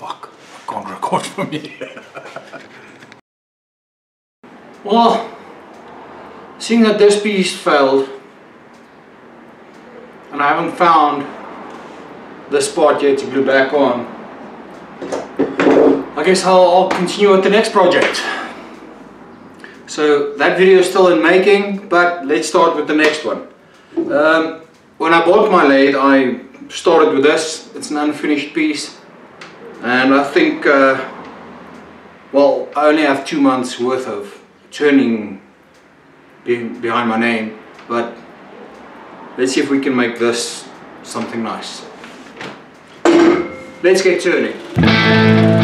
Fuck, I can't record for me. Well, seeing that this piece failed, and I haven't found the spot yet to glue back on, I guess I'll, I'll continue with the next project. So that video is still in making, but let's start with the next one. Um, when I bought my lathe, I started with this. It's an unfinished piece, and I think, uh, well, I only have two months worth of turning behind my name, but let's see if we can make this something nice. Let's get turning.